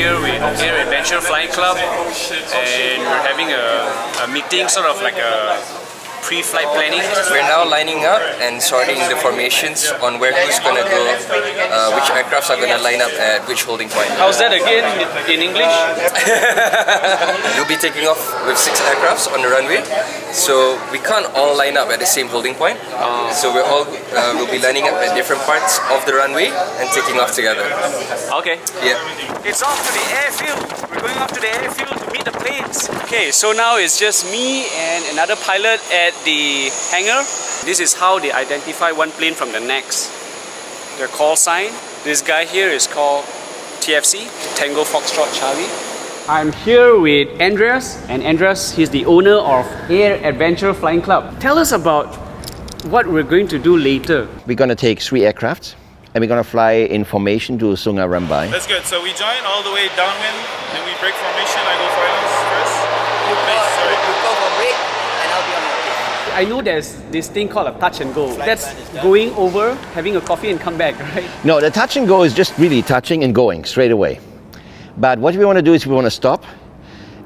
here with Air Adventure Flying Club and we're having a, a meeting, sort of like a pre-flight planning. We're now lining up and sorting the formations on where who's gonna go, uh, which aircrafts are gonna line up at which holding point. How's that again in English? You'll be taking off with six aircrafts on the runway, so we can't all line up at the same holding point. Oh. So we're all uh, we'll be lining up at different parts of the runway and taking off together. Okay. Yeah. It's off to the airfield. We're going off to the airfield to meet the planes. Okay, so now it's just me and another pilot at the hangar. This is how they identify one plane from the next. Their call sign. This guy here is called TFC, Tango Foxtrot Charlie. I'm here with Andreas, and Andreas, he's the owner of Air Adventure Flying Club. Tell us about what we're going to do later. We're going to take three aircrafts and we're going to fly in formation to Sungai Rambai. That's good. So we join all the way downwind, and we break formation. I go foilers first. Please, sorry. go for break and I'll be on my I know there's this thing called a touch and go. That's going over, having a coffee and come back, right? No, the touch and go is just really touching and going straight away. But what we want to do is we want to stop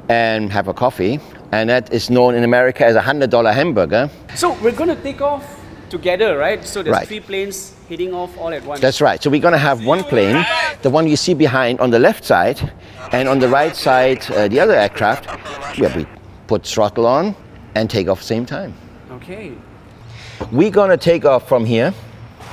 and have a coffee, and that is known in America as a $100 hamburger. So we're going to take off together, right? So there's Right. three planes heading off all at once. That's right. So we're going to have one plane, the one you see behind on the left side, and on the right side, uh, the other aircraft, yeah, we put throttle on and take off same time. Okay. We're going to take off from here,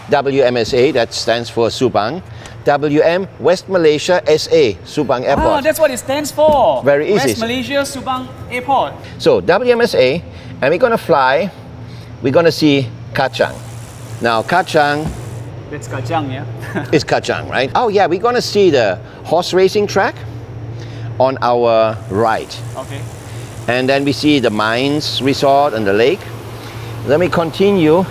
WMSA, that stands for Subang, WM West Malaysia SA, Subang Airport. Ah, that's what it stands for. Very easy. West Malaysia Subang Airport. So WMSA, and we're going to fly, we're going to see Kachang. Now, Kachang That's Kajang, yeah? is Kachang, right? Oh, yeah, we're going to see the horse racing track on our right. okay. And then we see the mines resort and the lake. Then we continue.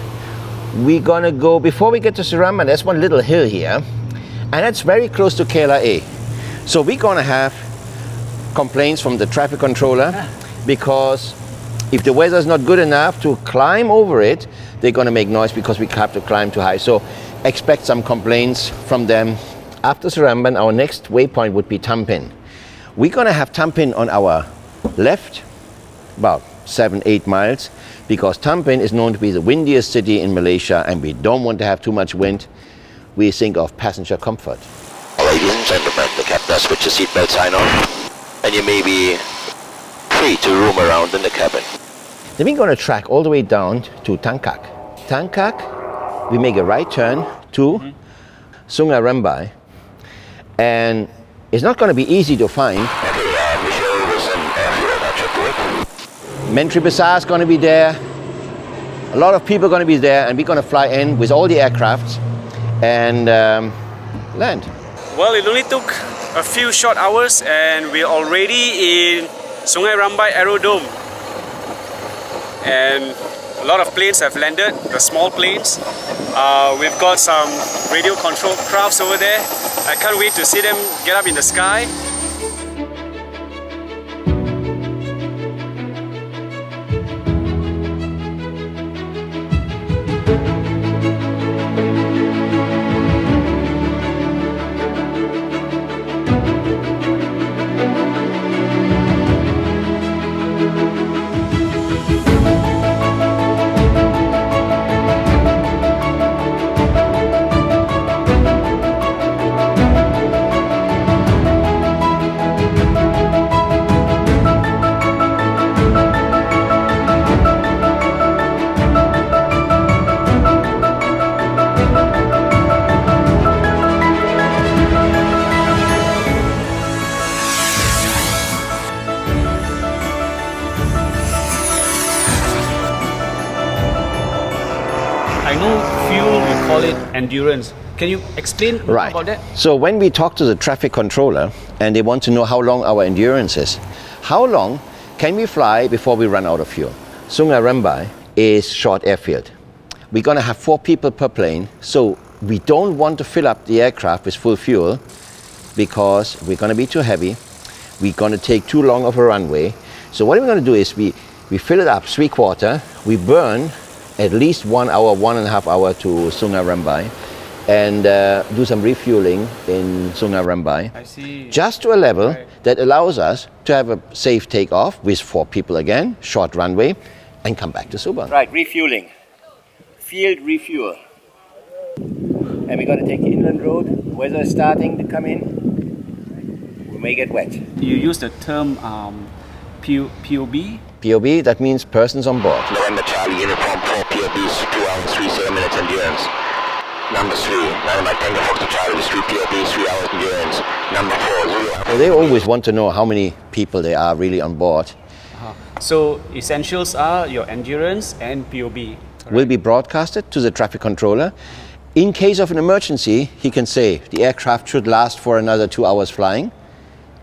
We're to go, before we get to Surama, there's one little hill here, and that's very close to KLIA. So we're to have complaints from the traffic controller because if the weather's not good enough to climb over it, they're to make noise because we have to climb too high. So expect some complaints from them. After Seremban, our next waypoint would be Tampin. We're to have Tampin on our left, about seven, eight miles, because Tampin is known to be the windiest city in Malaysia and we don't want to have too much wind. We think of passenger comfort. Ladies and gentlemen, the captain has put your seatbelt sign on, and you may be free to roam around in the cabin. Then we're going to track all the way down to Tangkak. Tangkak, we make a right turn to mm-hmm. Sungai Rambai. And it's not going to be easy to find. Okay, uh, Michelle was an airfield at your Mentry Bazaar is going to be there. A lot of people are going to be there, and we're going to fly in with all the aircrafts and um, land. Well, it only took a few short hours and we're already in Sungai Rambai Aerodrome. And a lot of planes have landed, the small planes. Uh, we've got some radio control crafts over there. I can't wait to see them get up in the sky. I know fuel, you call it endurance. Can you explain Right. about that? So when we talk to the traffic controller and they want to know how long our endurance is, how long can we fly before we run out of fuel? Sungai Rambai is short airfield. We're going to have four people per plane, so we don't want to fill up the aircraft with full fuel because we're going to be too heavy. We're going to take too long of a runway. So what we're going to do is we, we fill it up three quarter, we burn at least one hour, one and a half hour to Sungai Rambai, and uh, do some refueling in Sungai Rambai. I see. Just to a level Right. that allows us to have a safe takeoff with four people again, short runway, and come back to Subang. Right, refueling. Field refuel. And we're going to take the inland road. Weather is starting to come in. We may get wet. You use the term um, P- POB. POB, that means persons on board. November Charlie Uniform 4 POBs, 2 hours 3 7 minutes endurance. Number 3, November Tango Fox Charlie, 3 POBs, 3 hours endurance. Number 4, 0 So they always want to know how many people they are really on board. Uh-huh. So essentials are your endurance and POB. will be broadcasted to the traffic controller. In case of an emergency, he can say the aircraft should last for another two hours flying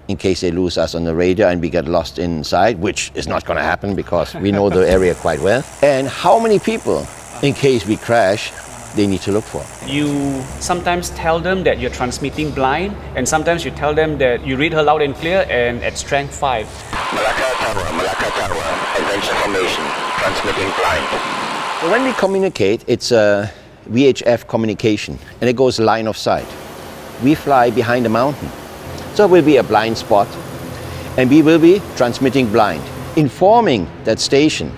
in case they lose us on the radar and we get lost inside, which is not going to happen because we know the area quite well. And how many people, in case we crash, they need to look for. You sometimes tell them that you're transmitting blind, and sometimes you tell them that you read her loud and clear and at strength 5. Malacca Tower, Malacca Tower, adventure formation, transmitting blind. So when we communicate, it's a VHF communication and it goes line of sight. We fly behind a mountain. So it will be a blind spot and we will be transmitting blind, informing that station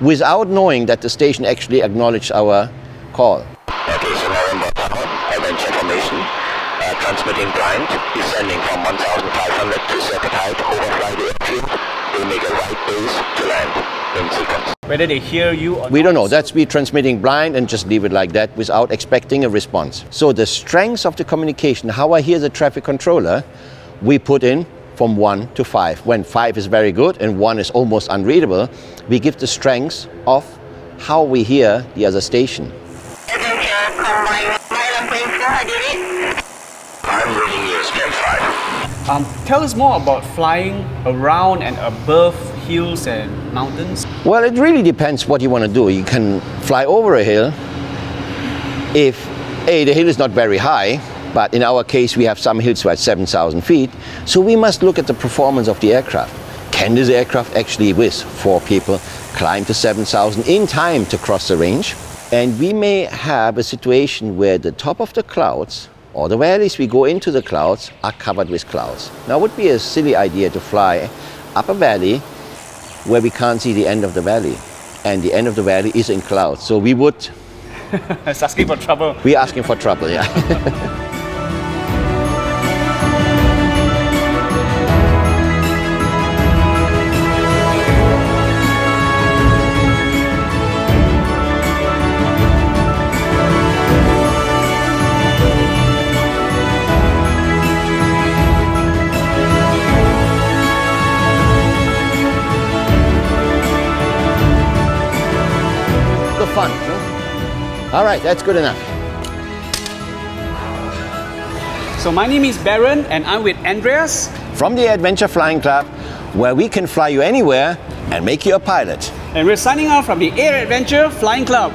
without knowing that the station actually acknowledged our call. Okay, so November Tower, adventure transmitting blind, descending from 1500 to circuit height, they make a right base to land in sequence. Whether they hear you or We don't know. That's we transmitting blind and just leave it like that without expecting a response. So the strengths of the communication, how I hear the traffic controller, we put in from one to five. When five is very good and one is almost unreadable, we give the strengths of how we hear the other station. I'm reading you strength 5. Um, tell us more about flying around and above hills and mountains. Well, it really depends what you want to do. You can fly over a hill if A, the hill is not very high, but in our case, we have some hills at 7,000 feet. So we must look at the performance of the aircraft. Can this aircraft actually, with four people, climb to 7,000 in time to cross the range? And we may have a situation where the top of the clouds or the valleys we go into the clouds are covered with clouds. Now, it would be a silly idea to fly up a valley where we can't see the end of the valley. And the end of the valley is in clouds. So we would, It's asking for trouble. we're asking for trouble, yeah. All right, that's good enough. So my name is Baron and I'm with Andreas. From the Adventure Flying Club, where we can fly you anywhere and make you a pilot. And we're signing off from the Air Adventure Flying Club.